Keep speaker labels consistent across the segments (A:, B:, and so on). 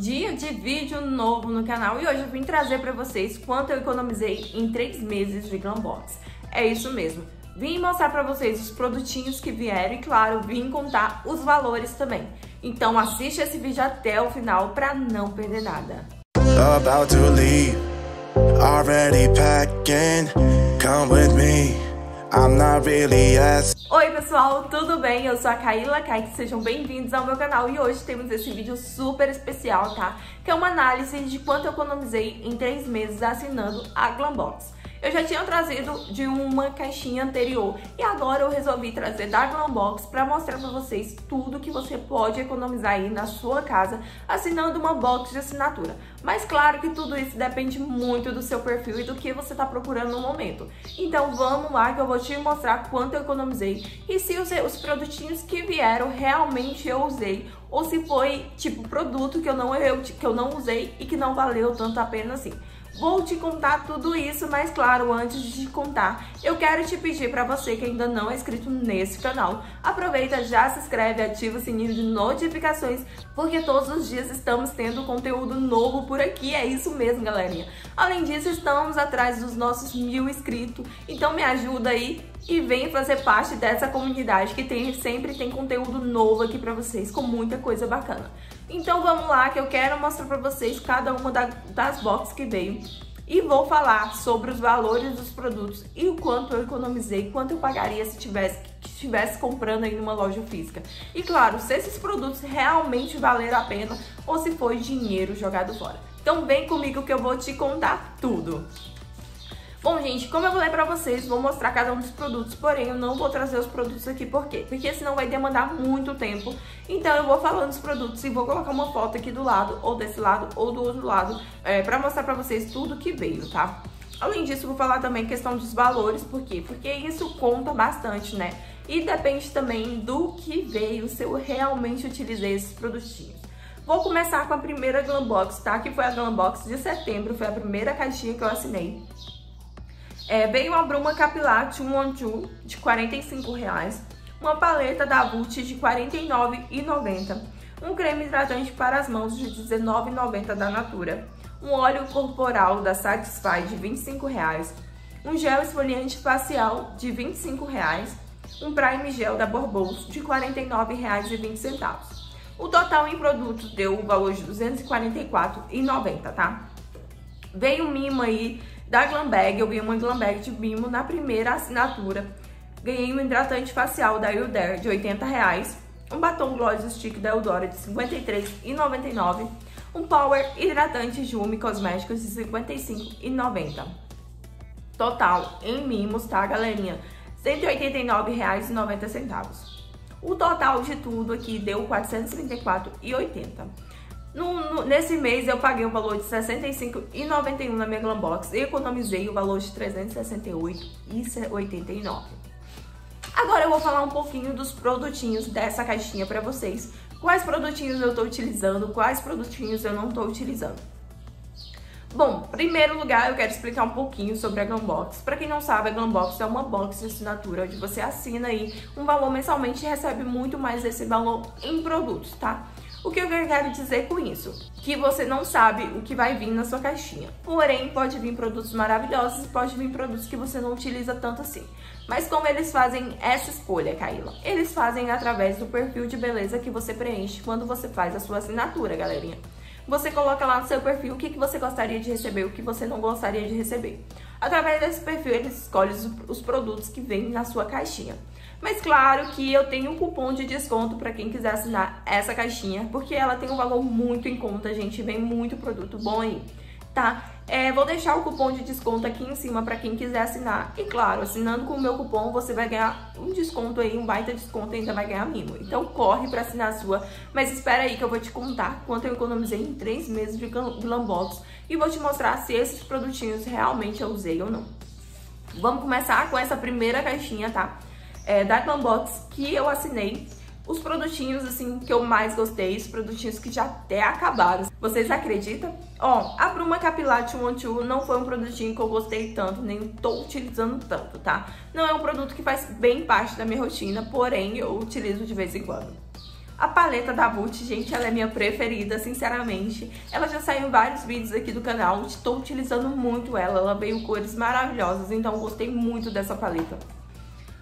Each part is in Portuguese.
A: Dia de vídeo novo no canal e hoje eu vim trazer para vocês quanto eu economizei em 3 meses de Glambox. É isso mesmo, vim mostrar para vocês os produtinhos que vieram e claro, vim contar os valores também. Então assiste esse vídeo até o final para não perder nada. About to leave, already packing, come with me. Really Oi pessoal, tudo bem? Eu sou a Kaila Kaique, sejam bem-vindos ao meu canal e hoje temos esse vídeo super especial, tá? Que é uma análise de quanto eu economizei em 3 meses assinando a Glambox. Eu já tinha trazido de uma caixinha anterior e agora eu resolvi trazer da Glambox para mostrar para vocês tudo que você pode economizar aí na sua casa assinando uma box de assinatura. Mas claro que tudo isso depende muito do seu perfil e do que você está procurando no momento. Então vamos lá que eu vou te mostrar quanto eu economizei e se os, os produtinhos que vieram realmente eu usei ou se foi tipo produto que eu não eu, que eu não usei e que não valeu tanto a pena assim. Vou te contar tudo isso, mas claro, antes de te contar, eu quero te pedir para você que ainda não é inscrito nesse canal, aproveita, já se inscreve, ativa o sininho de notificações, porque todos os dias estamos tendo conteúdo novo por aqui, é isso mesmo, galerinha. Além disso, estamos atrás dos nossos mil inscritos, então me ajuda aí e vem fazer parte dessa comunidade que tem, sempre tem conteúdo novo aqui para vocês, com muita coisa bacana. Então vamos lá que eu quero mostrar para vocês cada uma da, das boxes que veio e vou falar sobre os valores dos produtos e o quanto eu economizei, quanto eu pagaria se tivesse estivesse comprando aí numa loja física. E claro, se esses produtos realmente valeram a pena ou se foi dinheiro jogado fora. Então vem comigo que eu vou te contar tudo. Bom, gente, como eu falei pra vocês, vou mostrar cada um dos produtos, porém eu não vou trazer os produtos aqui, por quê? Porque senão vai demandar muito tempo, então eu vou falando dos produtos e vou colocar uma foto aqui do lado, ou desse lado, ou do outro lado, é, pra mostrar pra vocês tudo que veio, tá? Além disso, vou falar também questão dos valores, por quê? Porque isso conta bastante, né? E depende também do que veio, se eu realmente utilizei esses produtinhos. Vou começar com a primeira Glambox, tá? Que foi a Glambox de setembro, foi a primeira caixinha que eu assinei. É, veio uma bruma capilar Two de 45 reais, uma paleta da Vult de R$ 49,90, um creme hidratante para as mãos de R$ 19,90 da Natura, um óleo corporal da Satisfy de 25 reais, um gel esfoliante facial de 25 reais, um Prime Gel da Borbos de R$ 49,20. O total em produtos deu o valor de R$ 244,90, tá? Veio um mimo aí da Glambag, eu ganhei uma Glambag de Mimo na primeira assinatura. Ganhei um hidratante facial da Eudare de 80 reais, um batom Gloss Stick da Eudora de 53,99, um Power hidratante Jume Cosméticos de 55,90. Total em mimos, tá, galerinha? R$ 189,90. O total de tudo aqui deu R$ 434,80. No, no, nesse mês eu paguei o valor de R$ 65,91 na minha Glambox e economizei o valor de R$ 368,89. Agora eu vou falar um pouquinho dos produtinhos dessa caixinha para vocês. Quais produtinhos eu estou utilizando, quais produtinhos eu não estou utilizando. Bom, primeiro lugar eu quero explicar um pouquinho sobre a Glambox. Para quem não sabe, a Glambox é uma box de assinatura onde você assina aí um valor mensalmente e recebe muito mais esse valor em produtos, tá? O que eu quero dizer com isso? Que você não sabe o que vai vir na sua caixinha. Porém, pode vir produtos maravilhosos e pode vir produtos que você não utiliza tanto assim. Mas como eles fazem essa escolha, Kaila? Eles fazem através do perfil de beleza que você preenche quando você faz a sua assinatura, galerinha. Você coloca lá no seu perfil o que, que você gostaria de receber, o que você não gostaria de receber. Através desse perfil, eles escolhem os produtos que vêm na sua caixinha. Mas claro que eu tenho um cupom de desconto para quem quiser assinar essa caixinha, porque ela tem um valor muito em conta, gente, vem muito produto bom aí, tá? É, vou deixar o cupom de desconto aqui em cima para quem quiser assinar. E claro, assinando com o meu cupom, você vai ganhar um desconto aí, um baita desconto e ainda vai ganhar mimo. Então corre para assinar a sua, mas espera aí que eu vou te contar quanto eu economizei em 3 meses de Glambox e vou te mostrar se esses produtinhos realmente eu usei ou não. Vamos começar com essa primeira caixinha, tá? É, da que eu assinei. Os produtinhos, assim, que eu mais gostei, os produtinhos que já até acabaram. Vocês acreditam? Ó, a Bruma Capilar 212 não foi um produtinho que eu gostei tanto, nem tô utilizando tanto, tá? Não é um produto que faz bem parte da minha rotina, porém eu utilizo de vez em quando. A paleta da Vult, gente, ela é minha preferida, sinceramente. Ela já saiu em vários vídeos aqui do canal, estou utilizando muito ela. Ela veio cores maravilhosas, então gostei muito dessa paleta.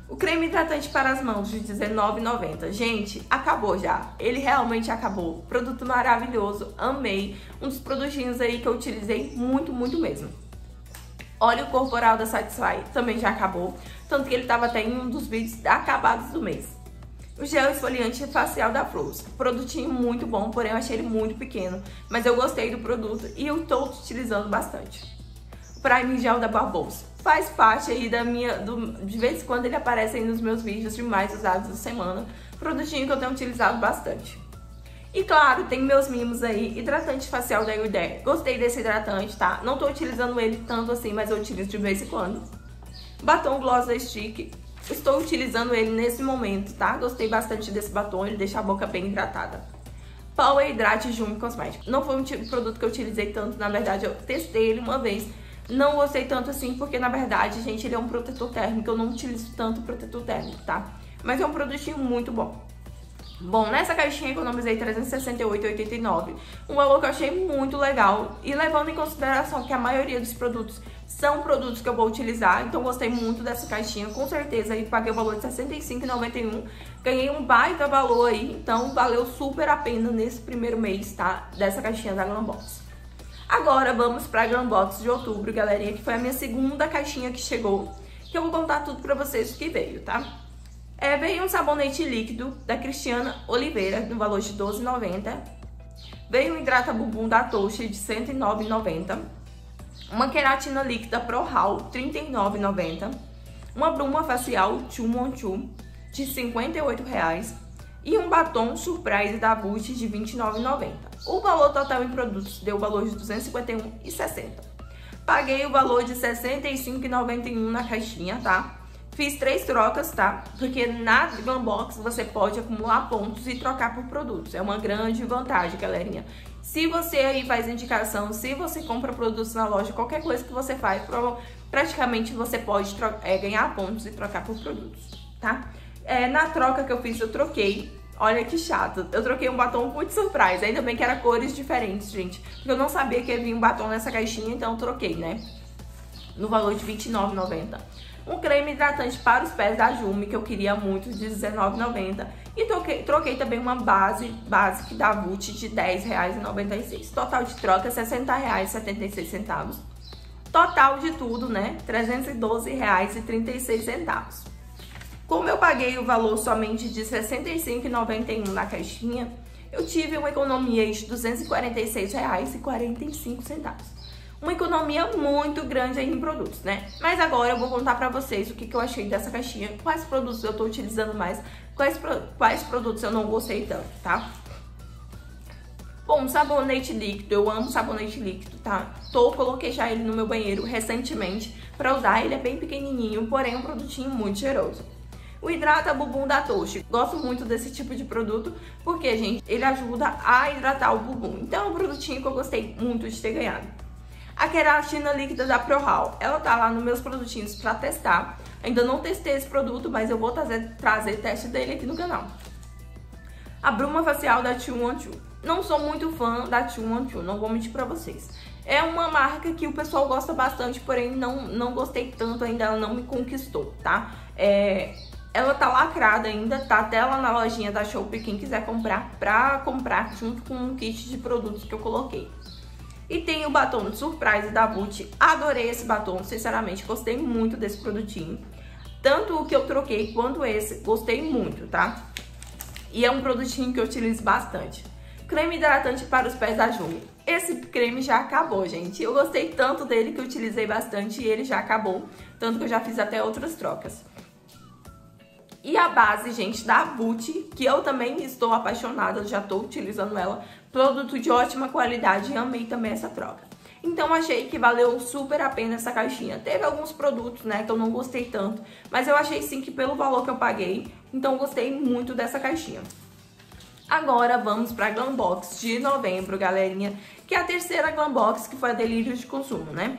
A: O creme hidratante para as mãos de R$19,90. Gente, acabou já. Ele realmente acabou. Produto maravilhoso, amei. Um dos produtinhos aí que eu utilizei muito, muito mesmo. Óleo corporal da Satisfy também já acabou. Tanto que ele estava até em um dos vídeos acabados do mês. O gel esfoliante facial da Flores. Produtinho muito bom, porém eu achei ele muito pequeno. Mas eu gostei do produto e eu estou utilizando bastante. Prime Gel da Barbos faz parte aí da minha. Do, de vez em quando ele aparece aí nos meus vídeos de mais usados da semana. Produtinho que eu tenho utilizado bastante. E claro, tem meus mimos aí, hidratante facial da Uder. Gostei desse hidratante, tá? Não tô utilizando ele tanto assim, mas eu utilizo de vez em quando. Batom Gloss da Stick. Estou utilizando ele nesse momento, tá? Gostei bastante desse batom, ele deixa a boca bem hidratada. Power Hydrate Jume Cosmético. Não foi um tipo produto que eu utilizei tanto, na verdade eu testei ele uma vez não gostei tanto assim, porque na verdade, gente, ele é um protetor térmico. Eu não utilizo tanto protetor térmico, tá? Mas é um produtinho muito bom. Bom, nessa caixinha economizei R$368,89, um valor que eu achei muito legal e levando em consideração que a maioria dos produtos são produtos que eu vou utilizar, então gostei muito dessa caixinha, com certeza aí paguei o valor de R$65,91, ganhei um baita valor aí, então valeu super a pena nesse primeiro mês, tá, dessa caixinha da Glambox. Agora vamos para a Glambox de outubro, galerinha, que foi a minha segunda caixinha que chegou, que eu vou contar tudo para vocês o que veio, tá? É, veio um sabonete líquido da Cristiana Oliveira, no valor de R$12,90. Veio um hidrata bumbum da Toshi de R$109,90. Uma queratina líquida Pro Hall, R$39,90. Uma bruma facial Two on Two, de R$58,00 e um batom Surprise da Gucci de R$ 29,90. O valor total em produtos deu o valor de R$ 251,60. Paguei o valor de R$ 65,91 na caixinha, tá? Fiz três trocas, tá? Porque na Glambox você pode acumular pontos e trocar por produtos. É uma grande vantagem, galerinha. Se você aí faz indicação, se você compra produtos na loja, qualquer coisa que você faz, praticamente você pode é, ganhar pontos e trocar por produtos, tá? É, na troca que eu fiz, eu troquei. Olha que chato. Eu troquei um batom muito surprise. Ainda bem que era cores diferentes, gente. Porque eu não sabia que ia vir um batom nessa caixinha, então troquei, né? No valor de R$29,90. Um creme hidratante para os pés da Jume, que eu queria muito, de R$19,90. E troquei, troquei também uma base básica da Vult de R$10,96. Total de troca, R$60,76. Total de tudo, né? R$312,36. Como eu paguei o valor somente de R$ 65,91 na caixinha, eu tive uma economia de R$ 246,45. Uma economia muito grande em produtos, né? Mas agora eu vou contar pra vocês o que, que eu achei dessa caixinha, quais produtos eu tô utilizando mais, quais, quais produtos eu não gostei tanto, tá? Bom, sabonete líquido, eu amo sabonete líquido, tá? Tô, coloquei já ele no meu banheiro recentemente pra usar, ele é bem pequenininho, porém é um produtinho muito cheiroso. O Hidrata Bumbum da Toshi. Gosto muito desse tipo de produto porque, gente, ele ajuda a hidratar o bumbum. Então é um produtinho que eu gostei muito de ter ganhado. A queratina líquida da ProHal. Ela tá lá nos meus produtinhos para testar. Ainda não testei esse produto, mas eu vou trazer, trazer teste dele aqui no canal. A bruma facial da Too One Two. Não sou muito fã da Too One Two, não vou mentir pra vocês. É uma marca que o pessoal gosta bastante, porém não, não gostei tanto ainda, ela não me conquistou, tá? É, ela tá lacrada ainda, tá até lá na lojinha da Shopee, quem quiser comprar, pra comprar junto com um kit de produtos que eu coloquei. E tem o batom de surprise da Boot. Adorei esse batom, sinceramente, gostei muito desse produtinho. Tanto o que eu troquei quanto esse, gostei muito, tá? E é um produtinho que eu utilizo bastante. Creme hidratante para os pés da Jumi. Esse creme já acabou, gente. Eu gostei tanto dele que utilizei bastante e ele já acabou. Tanto que eu já fiz até outras trocas. E a base, gente, da Boot, que eu também estou apaixonada, já estou utilizando ela. Produto de ótima qualidade e amei também essa troca. Então achei que valeu super a pena essa caixinha. Teve alguns produtos, né, que eu não gostei tanto, mas eu achei sim que pelo valor que eu paguei, então gostei muito dessa caixinha. Agora vamos para a Glambox de novembro, galerinha, que é a terceira Glambox que foi a Delírio de Consumo, né?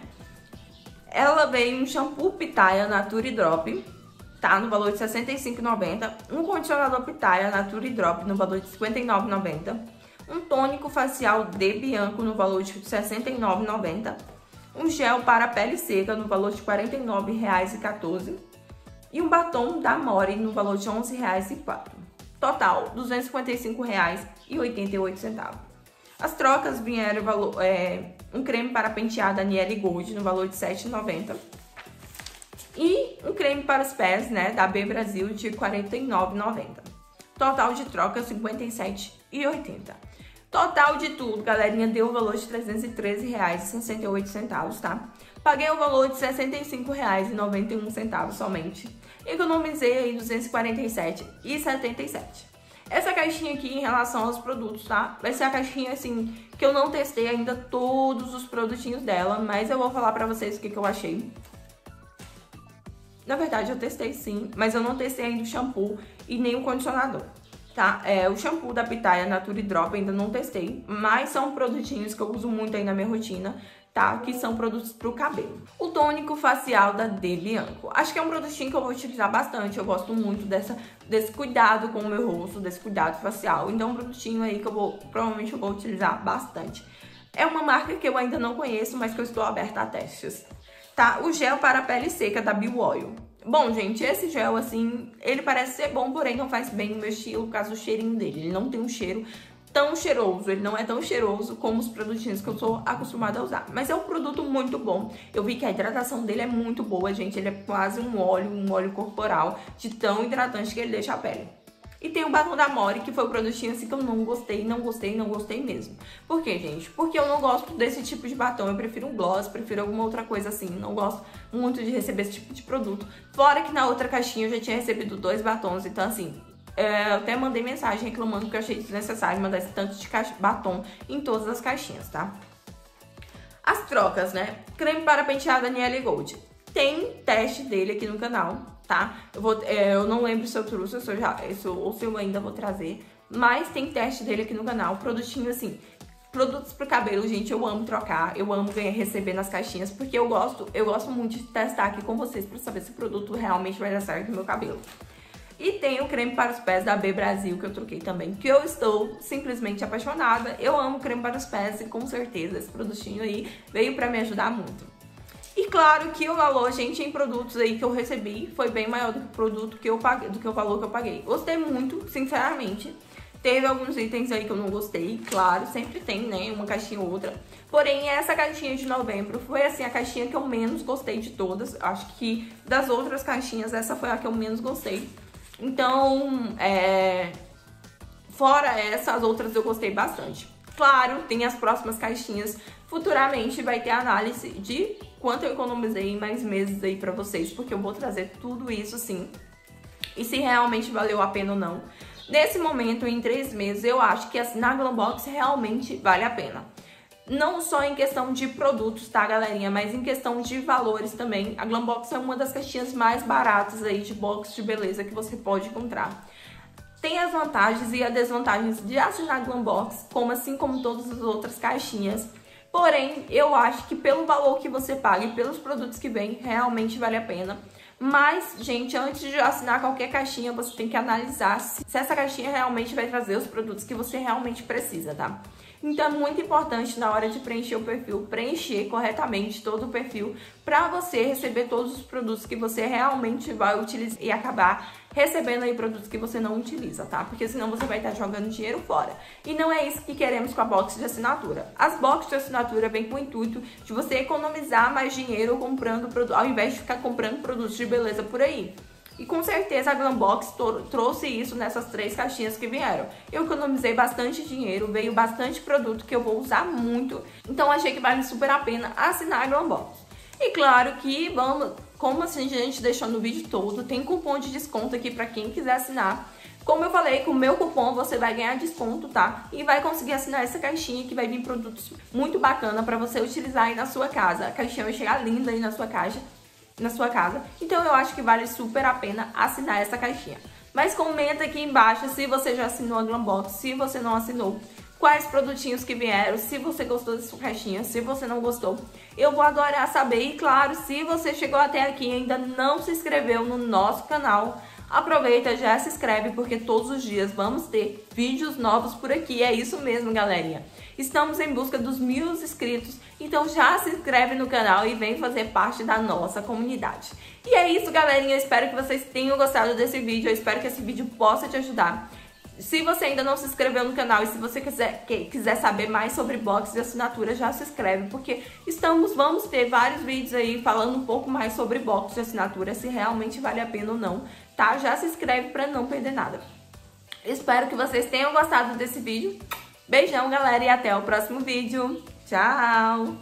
A: Ela veio um shampoo Pitaya Nature Drop, tá? No valor de R$ 65,90. Um condicionador Pitaya Natura Drop no valor de R$ 59,90. Um tônico facial de Bianco no valor de R$ 69,90. Um gel para pele seca no valor de R$ 49,14. E um batom da Mori no valor de R$ 11,04. Total, R$ 255,88. As trocas vieram valor, é, um creme para pentear da Niele Gold no valor de R$ 7,90 e um creme para os pés, né, da B Brasil de R$ 49,90. Total de troca R$ 57,80. Total de tudo, galerinha, deu o valor de R$ 313,68, tá? Paguei o valor de R$ 65,91 somente. Economizei aí R$ 247,77. Essa caixinha aqui em relação aos produtos, tá? Vai ser a caixinha, assim, que eu não testei ainda todos os produtinhos dela, mas eu vou falar pra vocês o que, que eu achei. Na verdade, eu testei sim, mas eu não testei ainda o shampoo e nem o condicionador, tá? É, o shampoo da Pitaya Nature Drop ainda não testei, mas são produtinhos que eu uso muito aí na minha rotina, tá? Que são produtos pro cabelo. O tônico facial da De Bianco. Acho que é um produtinho que eu vou utilizar bastante, eu gosto muito dessa, desse cuidado com o meu rosto, desse cuidado facial. Então, é um produtinho aí que eu vou, provavelmente eu vou utilizar bastante. É uma marca que eu ainda não conheço, mas que eu estou aberta a testes tá? O gel para pele seca da Bio Oil. Bom, gente, esse gel, assim, ele parece ser bom, porém não faz bem no meu estilo por causa do cheirinho dele. Ele não tem um cheiro tão cheiroso, ele não é tão cheiroso como os produtinhos que eu sou acostumada a usar. Mas é um produto muito bom. Eu vi que a hidratação dele é muito boa, gente. Ele é quase um óleo, um óleo corporal, de tão hidratante que ele deixa a pele. E tem o batom da Mori, que foi o produtinho assim que eu não gostei, não gostei, não gostei mesmo. Por quê, gente? Porque eu não gosto desse tipo de batom, eu prefiro um gloss, prefiro alguma outra coisa assim. Não gosto muito de receber esse tipo de produto. Fora que na outra caixinha eu já tinha recebido dois batons, então assim, é, eu até mandei mensagem reclamando que eu achei desnecessário mandar esse tanto de batom em todas as caixinhas, tá? As trocas, né? Creme para pentear Danielle Gold. Tem teste dele aqui no canal, tá? Eu, vou, é, eu não lembro se eu trouxe se eu já, se eu, ou se eu ainda vou trazer, mas tem teste dele aqui no canal, produtinho assim, produtos pro cabelo, gente, eu amo trocar, eu amo ganhar, receber nas caixinhas, porque eu gosto, eu gosto muito de testar aqui com vocês pra saber se o produto realmente vai dar certo no meu cabelo. E tem o creme para os pés da B Brasil, que eu troquei também, que eu estou simplesmente apaixonada. Eu amo creme para os pés e com certeza esse produtinho aí veio pra me ajudar muito. E claro que o valor, gente, em produtos aí que eu recebi foi bem maior do que o produto que eu paguei, do que o valor que eu paguei. Gostei muito, sinceramente. Teve alguns itens aí que eu não gostei, claro, sempre tem, né, uma caixinha ou outra. Porém, essa caixinha de novembro foi, assim, a caixinha que eu menos gostei de todas. Acho que das outras caixinhas, essa foi a que eu menos gostei. Então, é... Fora essa, as outras eu gostei bastante. Claro, tem as próximas caixinhas. Futuramente vai ter análise de quanto eu economizei em mais meses aí pra vocês, porque eu vou trazer tudo isso sim. E se realmente valeu a pena ou não. Nesse momento, em três meses, eu acho que assinar Glambox realmente vale a pena. Não só em questão de produtos, tá, galerinha? Mas em questão de valores também. A Glambox é uma das caixinhas mais baratas aí de box de beleza que você pode encontrar. Tem as vantagens e as desvantagens de assinar Glambox, como assim como todas as outras caixinhas. Porém, eu acho que pelo valor que você paga e pelos produtos que vem, realmente vale a pena. Mas, gente, antes de assinar qualquer caixinha, você tem que analisar se, essa caixinha realmente vai trazer os produtos que você realmente precisa, tá? Então é muito importante na hora de preencher o perfil, preencher corretamente todo o perfil para você receber todos os produtos que você realmente vai utilizar e acabar recebendo aí produtos que você não utiliza, tá? Porque senão você vai estar jogando dinheiro fora. E não é isso que queremos com a box de assinatura. As boxes de assinatura vêm com o intuito de você economizar mais dinheiro comprando produto, ao invés de ficar comprando produtos de beleza por aí. E com certeza a Glambox trouxe isso nessas três caixinhas que vieram. Eu economizei bastante dinheiro, veio bastante produto que eu vou usar muito. Então achei que vale super a pena assinar a Glambox. E claro que vamos, como assim a gente deixou no vídeo todo, tem cupom de desconto aqui para quem quiser assinar. Como eu falei, com o meu cupom você vai ganhar desconto, tá? E vai conseguir assinar essa caixinha que vai vir produtos muito bacana para você utilizar aí na sua casa. A caixinha vai chegar linda aí na sua caixa na sua casa. Então eu acho que vale super a pena assinar essa caixinha. Mas comenta aqui embaixo se você já assinou a Glambox, se você não assinou. quais produtinhos que vieram, se você gostou dessa caixinha, se você não gostou. Eu vou adorar saber e claro, se você chegou até aqui e ainda não se inscreveu no nosso canal, aproveita, já se inscreve porque todos os dias vamos ter vídeos novos por aqui. É isso mesmo, galerinha. Estamos em busca dos mil inscritos, então já se inscreve no canal e vem fazer parte da nossa comunidade. E é isso, galerinha. Eu espero que vocês tenham gostado desse vídeo. Eu espero que esse vídeo possa te ajudar. Se você ainda não se inscreveu no canal e se você quiser, que, quiser saber mais sobre box de assinatura, já se inscreve, porque estamos, vamos ter vários vídeos aí falando um pouco mais sobre box de assinatura, se realmente vale a pena ou não, tá? Já se inscreve para não perder nada. Espero que vocês tenham gostado desse vídeo. Beijão, galera, e até o próximo vídeo. Tchau!